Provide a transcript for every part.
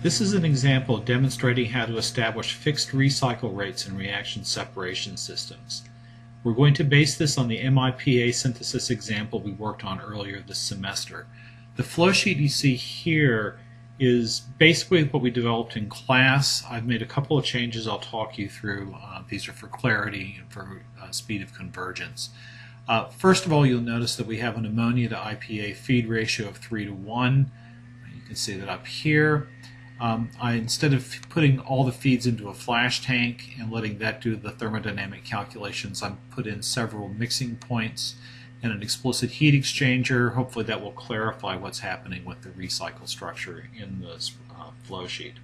This is an example demonstrating how to establish fixed recycle rates in reaction separation systems. We're going to base this on the MIPA synthesis example we worked on earlier this semester. The flow sheet you see here is basically what we developed in class. I've made a couple of changes I'll talk you through. Uh, these are for clarity and for uh, speed of convergence. Uh, first of all, you'll notice that we have an ammonia to IPA feed ratio of 3 to 1. You can see that up here. Um, I instead of putting all the feeds into a flash tank and letting that do the thermodynamic calculations, I put in several mixing points and an explicit heat exchanger. Hopefully that will clarify what's happening with the recycle structure in this uh, flow sheet.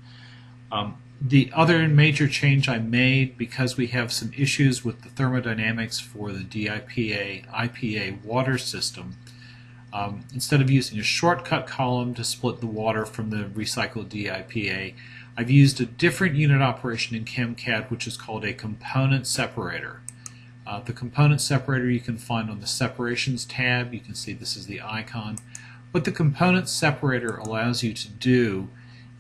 Um, the other major change I made, because we have some issues with the thermodynamics for the DIPA IPA water system, um, instead of using a shortcut column to split the water from the recycled DIPA, I've used a different unit operation in ChemCAD which is called a component separator. Uh, the component separator you can find on the separations tab. You can see this is the icon. What the component separator allows you to do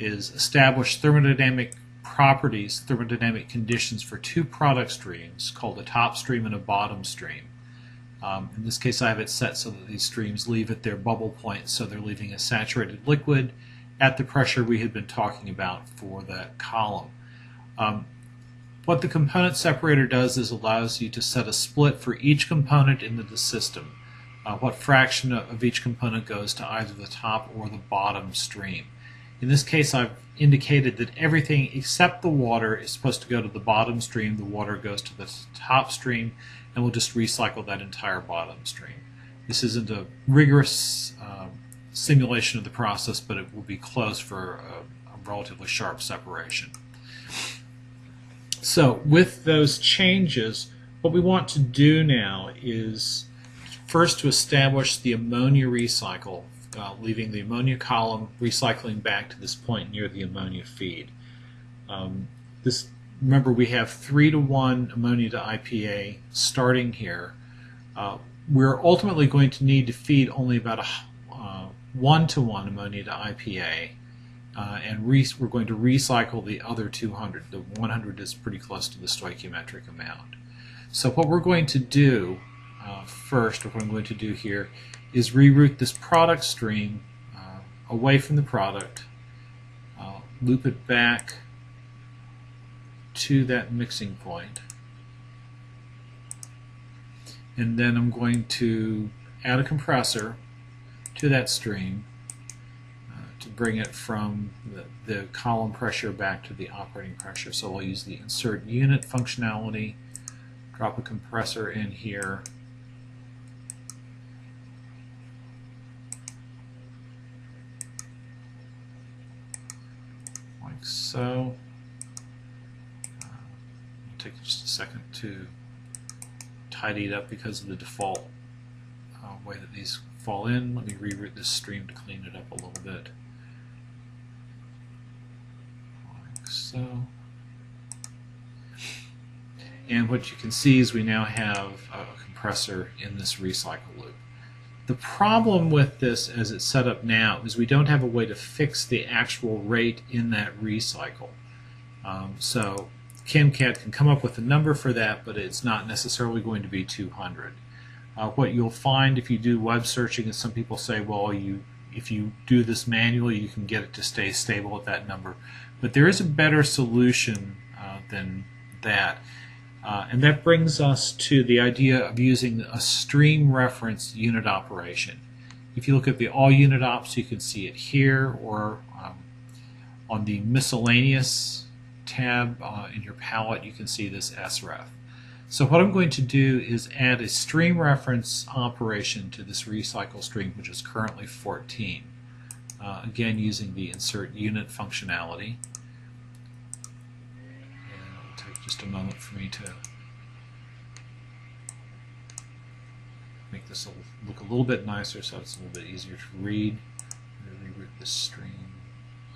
is establish thermodynamic properties, thermodynamic conditions for two product streams called a top stream and a bottom stream. Um, in this case, I have it set so that these streams leave at their bubble point, so they're leaving a saturated liquid at the pressure we had been talking about for that column. Um, what the component separator does is allows you to set a split for each component in the system. Uh, what fraction of each component goes to either the top or the bottom stream. In this case, I've indicated that everything except the water is supposed to go to the bottom stream. The water goes to the top stream, and we'll just recycle that entire bottom stream. This isn't a rigorous uh, simulation of the process, but it will be close for a, a relatively sharp separation. So with those changes, what we want to do now is first to establish the ammonia recycle, uh, leaving the ammonia column recycling back to this point near the ammonia feed. Um, this remember we have 3 to 1 ammonia to IPA starting here. Uh, we're ultimately going to need to feed only about a uh, 1 to 1 ammonia to IPA. Uh, and we're going to recycle the other 200. The 100 is pretty close to the stoichiometric amount. So what we're going to do uh, first, or what I'm going to do here, is reroute this product stream uh, away from the product, uh, loop it back to that mixing point. And then I'm going to add a compressor to that stream uh, to bring it from the, the column pressure back to the operating pressure. So I'll use the insert unit functionality, drop a compressor in here, like so take just a second to tidy it up because of the default uh, way that these fall in. Let me reroute this stream to clean it up a little bit. Like so. And what you can see is we now have a compressor in this recycle loop. The problem with this as it's set up now is we don't have a way to fix the actual rate in that recycle. Um, so ChemCAD can come up with a number for that, but it's not necessarily going to be 200. Uh, what you'll find if you do web searching is some people say, well, you if you do this manually, you can get it to stay stable at that number. But there is a better solution uh, than that. Uh, and that brings us to the idea of using a stream reference unit operation. If you look at the all unit ops, you can see it here or um, on the miscellaneous tab uh, in your palette, you can see this sref. So what I'm going to do is add a stream reference operation to this recycle stream, which is currently 14. Uh, again, using the insert unit functionality. And it'll take just a moment for me to make this look a little bit nicer so it's a little bit easier to read. Reroute this stream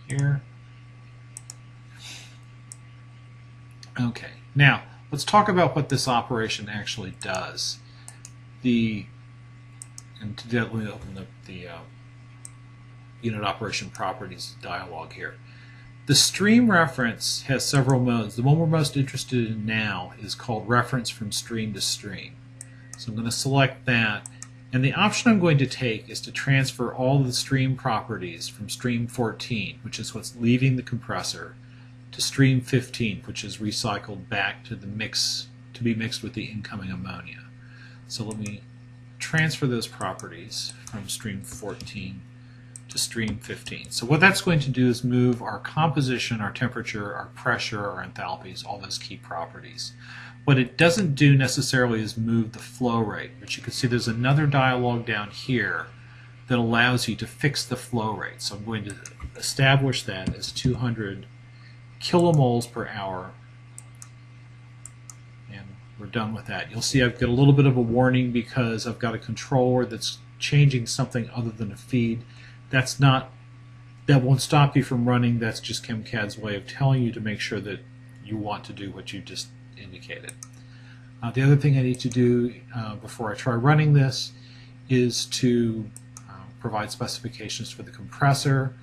here. Okay, now let's talk about what this operation actually does. The and to me open up the uh, unit operation properties dialog here. The stream reference has several modes. The one we're most interested in now is called reference from stream to stream. So I'm going to select that. And the option I'm going to take is to transfer all the stream properties from stream 14, which is what's leaving the compressor, to stream 15, which is recycled back to the mix to be mixed with the incoming ammonia. So let me transfer those properties from stream 14 to stream 15. So what that's going to do is move our composition, our temperature, our pressure, our enthalpies, all those key properties. What it doesn't do necessarily is move the flow rate, but you can see there's another dialog down here that allows you to fix the flow rate. So I'm going to establish that as 200 kilomoles per hour and we're done with that. You'll see I've got a little bit of a warning because I've got a controller that's changing something other than a feed that's not that won't stop you from running. That's just ChemCAD's way of telling you to make sure that you want to do what you just indicated. Uh, the other thing I need to do uh, before I try running this is to uh, provide specifications for the compressor.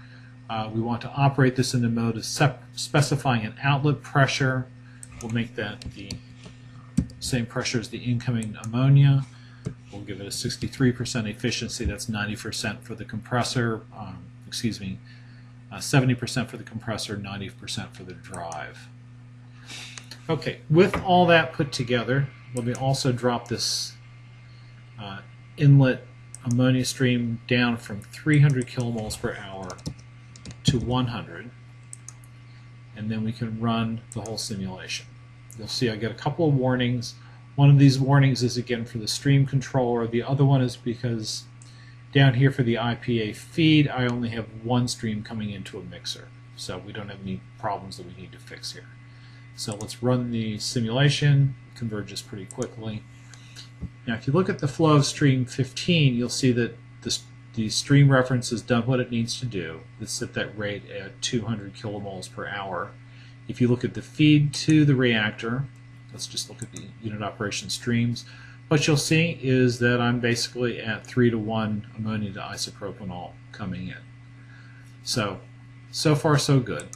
Uh, we want to operate this in the mode of specifying an outlet pressure. We'll make that the same pressure as the incoming ammonia. We'll give it a 63% efficiency. That's 90% for the compressor. Um, excuse me, 70% uh, for the compressor, 90% for the drive. Okay, with all that put together, let me also drop this uh, inlet ammonia stream down from 300 kilomoles per hour to 100 and then we can run the whole simulation. You'll see I get a couple of warnings one of these warnings is again for the stream controller. The other one is because down here for the IPA feed, I only have one stream coming into a mixer. So we don't have any problems that we need to fix here. So let's run the simulation. It converges pretty quickly. Now if you look at the flow of stream 15, you'll see that the, the stream reference has done what it needs to do. It's set that rate at 200 kilomoles per hour. If you look at the feed to the reactor, Let's just look at the unit operation streams. What you'll see is that I'm basically at 3 to 1 ammonia to isopropanol coming in. So, so far so good.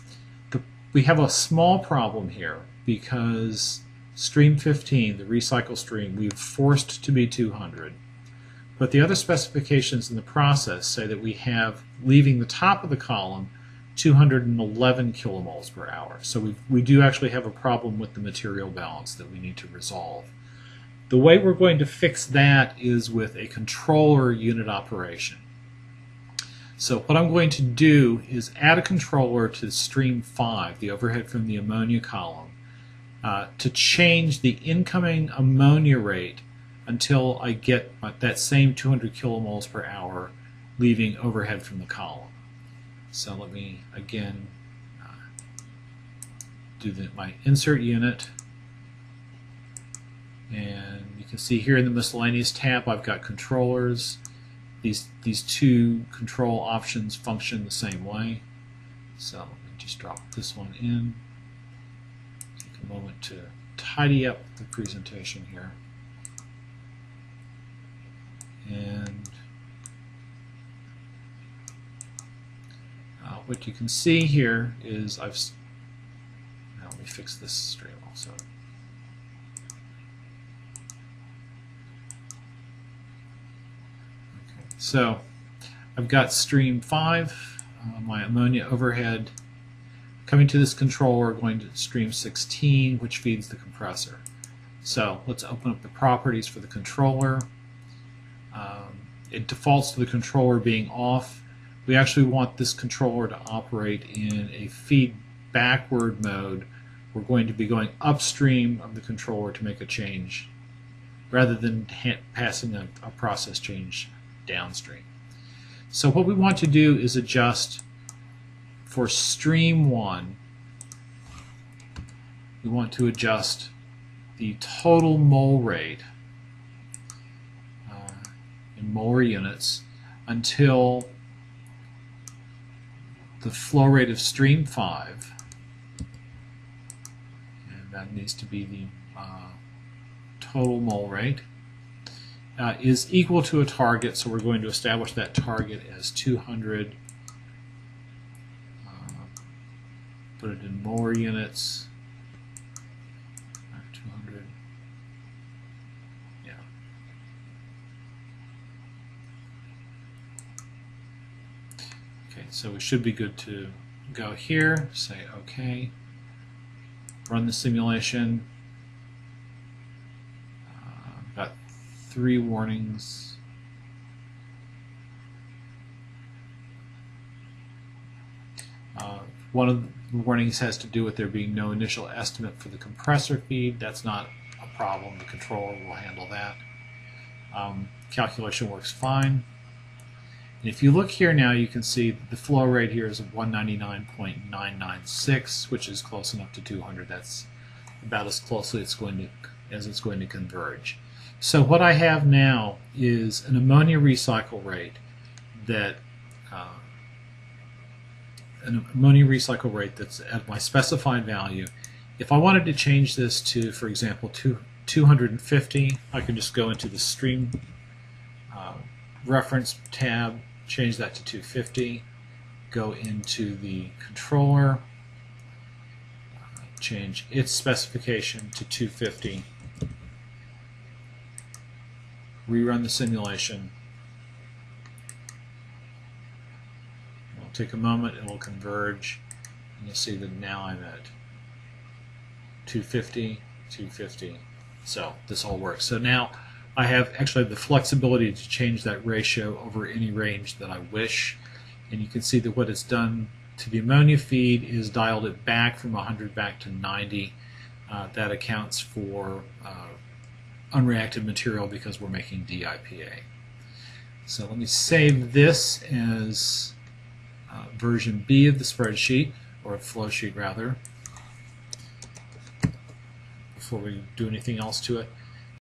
The, we have a small problem here because stream 15, the recycle stream, we've forced to be 200. But the other specifications in the process say that we have, leaving the top of the column, 211 kilomoles per hour. So we, we do actually have a problem with the material balance that we need to resolve. The way we're going to fix that is with a controller unit operation. So what I'm going to do is add a controller to stream 5, the overhead from the ammonia column, uh, to change the incoming ammonia rate until I get that same 200 kilomoles per hour leaving overhead from the column. So let me again uh, do the, my insert unit. And you can see here in the miscellaneous tab I've got controllers. These these two control options function the same way. So let me just drop this one in. Take a moment to tidy up the presentation here and what you can see here is I've now let me fix this stream also. Okay, so I've got stream 5, uh, my ammonia overhead coming to this controller going to stream 16 which feeds the compressor. So let's open up the properties for the controller. Um, it defaults to the controller being off we actually want this controller to operate in a feed backward mode. We're going to be going upstream of the controller to make a change rather than passing a, a process change downstream. So what we want to do is adjust for stream 1 we want to adjust the total mole rate molar units until the flow rate of stream 5, and that needs to be the uh, total mole rate, uh, is equal to a target, so we're going to establish that target as 200 uh, put it in molar units. 200. Yeah. Okay, so we should be good to go here. Say OK. Run the simulation. Uh, got three warnings. Uh, one of the warnings has to do with there being no initial estimate for the compressor feed. That's not a problem. The controller will handle that. Um, calculation works fine. And if you look here now, you can see the flow rate here is 199.996, which is close enough to 200. That's about as closely it's going to as it's going to converge. So what I have now is an ammonia recycle rate that uh, an ammonia recycle rate that's at my specified value. If I wanted to change this to, for example, two, 250, I can just go into the stream uh, reference tab, change that to 250, go into the controller, change its specification to 250, rerun the simulation, It'll take a moment, it will converge, and you'll see that now I'm at 250, 250. So this all works. So now I have actually the flexibility to change that ratio over any range that I wish. And you can see that what it's done to the ammonia feed is dialed it back from 100 back to 90. Uh, that accounts for uh, unreacted material because we're making DIPA. So let me save this as uh, version B of the spreadsheet, or flow sheet rather, before we do anything else to it.